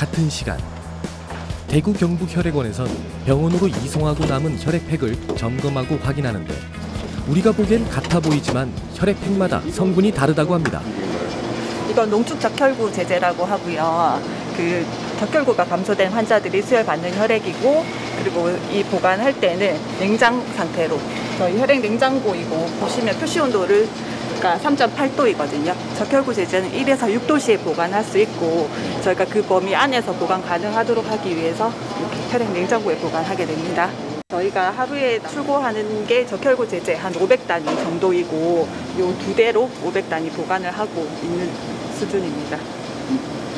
같은 시간 대구 경북 혈액원에선 병원으로 이송하고 남은 혈액팩을 점검하고 확인하는데 우리가 보기엔 같아 보이지만 혈액팩마다 성분이 다르다고 합니다. 이건 농축 적혈구 제제라고 하고요. 그 적혈구가 감소된 환자들이 수혈받는 혈액이고 그리고 이 보관할 때는 냉장 상태로 저희 혈액 냉장고이고 보시면 표시 온도를 가 3.8도이거든요. 적혈구 제제는 1에서 6도씨에 보관할 수 있고 저희가 그 범위 안에서 보관 가능하도록 하기 위해서 이렇게 혈액 냉장고에 보관하게 됩니다. 저희가 하루에 출고하는 게 적혈구 제제 한 500단위 정도이고 요 두 대로 500단위 보관을 하고 있는 수준입니다.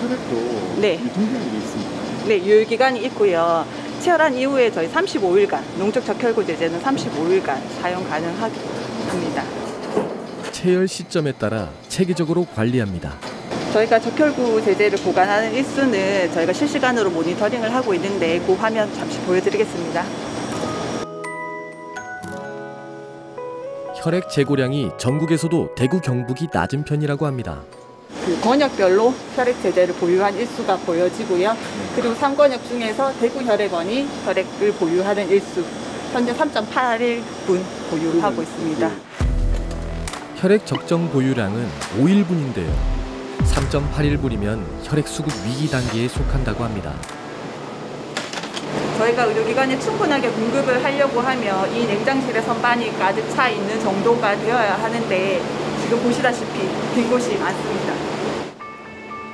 혈액도 네. 유통기한이 있습니다. 네, 유효기간이 있고요. 치열한 이후에 저희 35일간, 농축 적혈구 제제는 35일간 사용 가능합니다. 체열 시점에 따라 체계적으로 관리합니다. 저희가 적혈구 제제를 보관하는 일수는 저희가 실시간으로 모니터링을 하고 있는데 그 화면 잠시 보여드리겠습니다. 혈액 재고량이 전국에서도 대구 경북이 낮은 편이라고 합니다. 그 권역별로 혈액 제제를 보유한 일수가 보여지고요. 그리고 3권역 중에서 대구 혈액원이 혈액을 보유하는 일수 현재 3.81분 보유하고 있습니다. 혈액 적정 보유량은 5일분인데요. 3.81분이면 혈액 수급 위기 단계에 속한다고 합니다. 저희가 의료기관에 충분하게 공급을 하려고 하면 이 냉장실에 선반이 가득 차 있는 정도가 되어야 하는데 지금 보시다시피 빈 곳이 많습니다.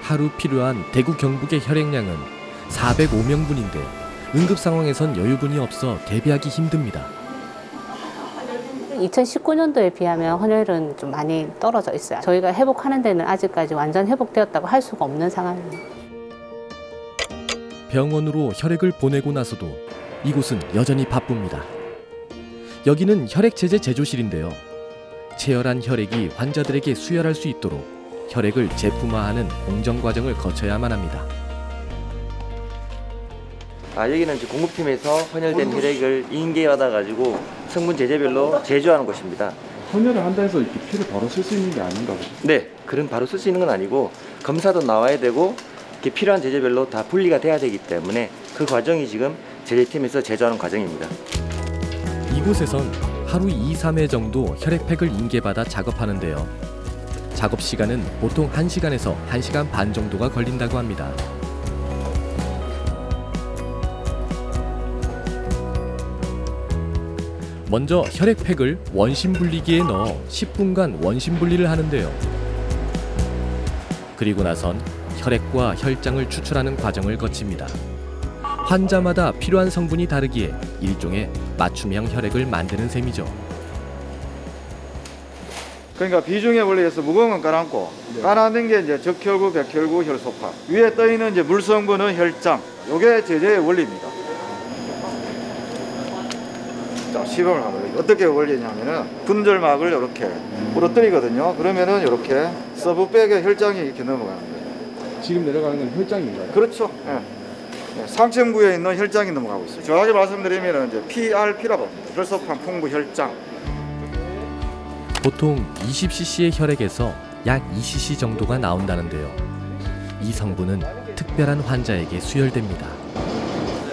하루 필요한 대구 경북의 혈액량은 405명분인데 응급 상황에선 여유분이 없어 대비하기 힘듭니다. 2019년도에 비하면 헌혈은 좀 많이 떨어져 있어요. 저희가 회복하는 데는 아직까지 완전 회복되었다고 할 수가 없는 상황입니다. 병원으로 혈액을 보내고 나서도 이곳은 여전히 바쁩니다. 여기는 혈액 제제 제조실인데요. 체열한 혈액이 환자들에게 수혈할 수 있도록 혈액을 제품화하는 공정 과정을 거쳐야만 합니다. 아, 여기는 이제 공급팀에서 헌혈된 혈액을 인계 받아가지고 성분 제재별로 제조하는 곳입니다. 헌혈을 한다 해서 이렇게 피를 바로 쓸 수 있는 게 아닌가 보죠. 네, 그런 바로 쓸 수 있는 건 아니고 검사도 나와야 되고 이렇게 필요한 제재별로 다 분리가 돼야 되기 때문에 그 과정이 지금 제재팀에서 제조하는 과정입니다. 이곳에선 하루 2, 3회 정도 혈액팩을 인계받아 작업하는데요. 작업 시간은 보통 1시간에서 1시간 반 정도가 걸린다고 합니다. 먼저 혈액팩을 원심 분리기에 넣어 10분간 원심 분리를 하는데요. 그리고 나선 혈액과 혈장을 추출하는 과정을 거칩니다. 환자마다 필요한 성분이 다르기에 일종의 맞춤형 혈액을 만드는 셈이죠. 그러니까 비중에 원리에서 무거운 건 깔아앉고 깔아앉는 게 이제 적혈구, 백혈구, 혈소판 위에 떠 있는 이제 물 성분은 혈장. 요게 제제의 원리입니다. 자 시범을 한번 어떻게 원리냐면은 분절막을 이렇게 부러뜨리거든요. 그러면은 이렇게 서브백에 혈장이 이렇게 넘어가는 거예요. 지금 내려가는 건 혈장인가요? 그렇죠. 예. 예, 상층부에 있는 혈장이 넘어가고 있어요. 정확히 말씀드리면 이제 PRP라고 합니다. 혈소판 풍부 혈장. 보통 20cc의 혈액에서 약 2cc 정도가 나온다는데요. 이 성분은 특별한 환자에게 수혈됩니다.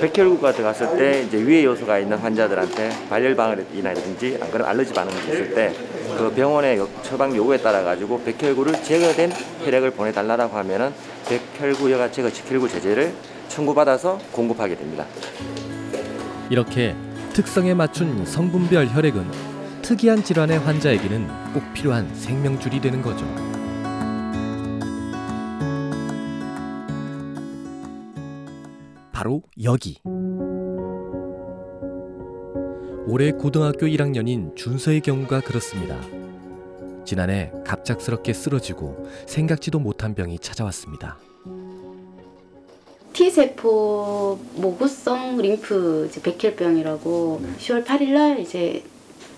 백혈구가 들어갔을 때 이제 위해 요소가 있는 환자들한테 발열방이라든지 안 그런 알러지 반응이 있을 때 그 병원의 요- 처방 요구에 따라 가지고 백혈구를 제거된 혈액을 보내달라고 하면은 백혈구 여가 제거 적혈구 제제를 청구받아서 공급하게 됩니다. 이렇게 특성에 맞춘 성분별 혈액은 특이한 질환의 환자에게는 꼭 필요한 생명줄이 되는 거죠. 바로 여기. 올해 고등학교 1학년인 준서의 경우가 그렇습니다. 지난해 갑작스럽게 쓰러지고 생각지도 못한 병이 찾아왔습니다. T세포 모구성 림프 이제 백혈병이라고 10월 8일 날 이제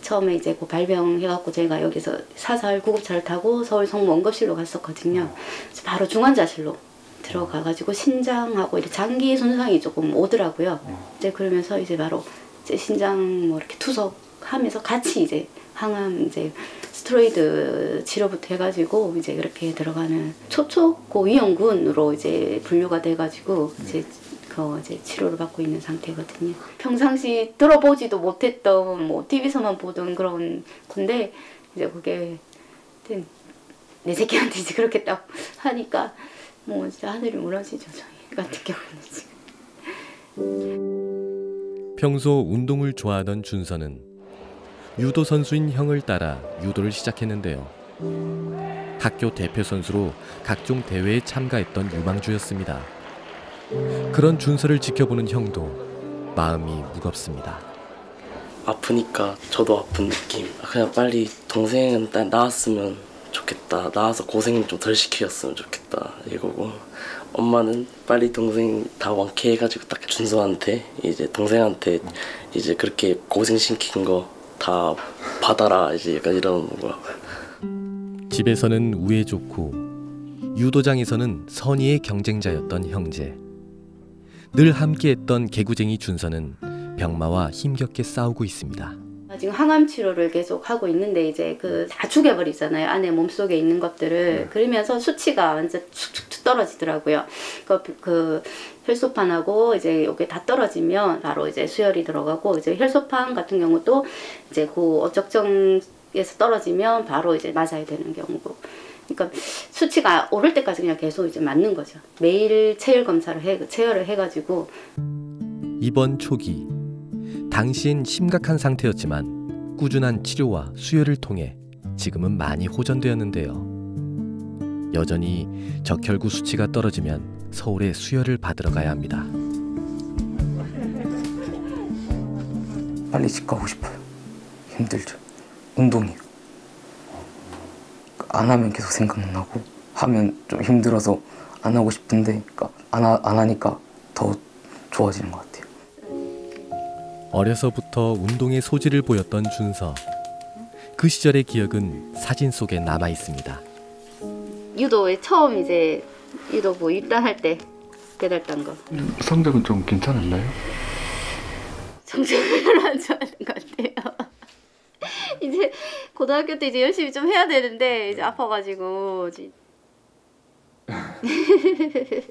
처음에 이제 그 발병 해갖고 제가 여기서 사설 구급차를 타고 서울 성모 응급실로 갔었거든요. 그래서 바로 중환자실로 들어가가지고 신장하고 이렇게 장기 손상이 조금 오더라고요. 이제 그러면서 이제 바로 이제 신장 뭐 이렇게 투석하면서 같이 이제 항암 이제 스테로이드 치료부터 해가지고 이제 그렇게 들어가는 초초 고 위험군으로 이제 분류가 돼가지고 이제 그 이제 치료를 받고 있는 상태거든요. 평상시 들어보지도 못했던 뭐 TV에서만 보던 그런 건데 이제 그게 내 새끼한테 이제 그렇게 딱 하니까 뭐 진짜 하늘이 무너지죠 저희 같은 경우는 지금. 평소 운동을 좋아하던 준서는 유도 선수인 형을 따라 유도를 시작했는데요. 학교 대표 선수로 각종 대회에 참가했던 유망주였습니다. 그런 준서를 지켜보는 형도 마음이 무겁습니다. 아프니까 저도 아픈 느낌. 그냥 빨리 동생은 딱 나왔으면 좋겠다. 나와서 고생 좀 덜 시키셨으면 좋겠다. 이거고 엄마는 빨리 동생 다 완쾌해가지고 딱 준서한테 이제 동생한테 이제 그렇게 고생 시킨 거 다 받아라 이제 약간 이런 거. 집에서는 우애 좋고 유도장에서는 선의의 경쟁자였던 형제. 늘 함께했던 개구쟁이 준서는 병마와 힘겹게 싸우고 있습니다. 지금 항암 치료를 계속 하고 있는데 이제 그 다 죽여버리잖아요 안에 몸속에 있는 것들을. 그러면서 수치가 완전 축축축 떨어지더라고요. 그, 그 혈소판하고 이제 이게 다 떨어지면 바로 이제 수혈이 들어가고 이제 혈소판 같은 경우도 이제 그 어적정에서 떨어지면 바로 이제 맞아야 되는 경우고. 그러니까 수치가 오를 때까지 그냥 계속 이제 맞는 거죠. 매일 체열 검사를 해 체열을 해가지고. 입원 초기 당시엔 심각한 상태였지만 꾸준한 치료와 수혈을 통해 지금은 많이 호전되었는데요. 여전히 적혈구 수치가 떨어지면 서울에 수혈을 받으러 가야 합니다. 빨리 집 가고 싶어요. 힘들죠. 운동이요. 안 하면 계속 생각나고 하면 좀 힘들어서 안 하고 싶은데 그러니까 안, 하, 안 하니까 더 좋아지는 것 같아요. 어려서부터 운동의 소질을 보였던 준서. 그 시절의 기억은 사진 속에 남아 있습니다. 유도에 처음 이제 유도부 입단할 때 배달단 거 성적은 좀 괜찮았나요? 성적을 별로 안 좋아하는 것 같아요. 이제 고등학교 때 이제 열심히 좀 해야 되는데 이제 아파가지고 이제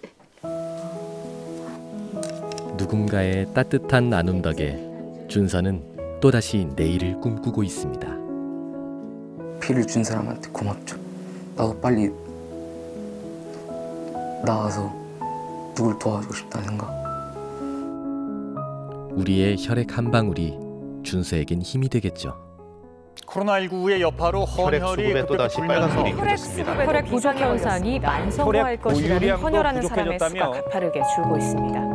누군가의 따뜻한 나눔 덕에 준서는 또다시 내일을 꿈꾸고 있습니다. 피를 준 사람한테 고맙죠. 나도 빨리 나와서 누굴 도와주고 싶다는 생각. 우리의 혈액 한 방울이 준서에겐 힘이 되겠죠. 코로나19의 여파로 혈액 헌혈이 수급에 급격히 또다시 불면서 빨간 불이 혈액 부족 현상이 만성화할 것이라는 헌혈하는 사람의 수가 가파르게 줄고 있습니다.